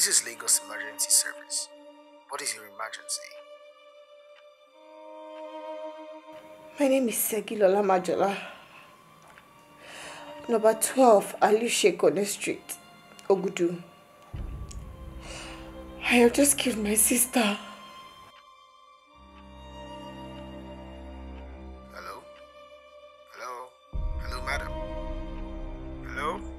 This is Lagos Emergency Service. What is your emergency? My name is Segi Majola. Number 12, Alushe Kone Street, Ogudu. I have just killed my sister. Hello? Hello? Hello, madam? Hello?